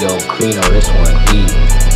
Yo, clean on this one, eat.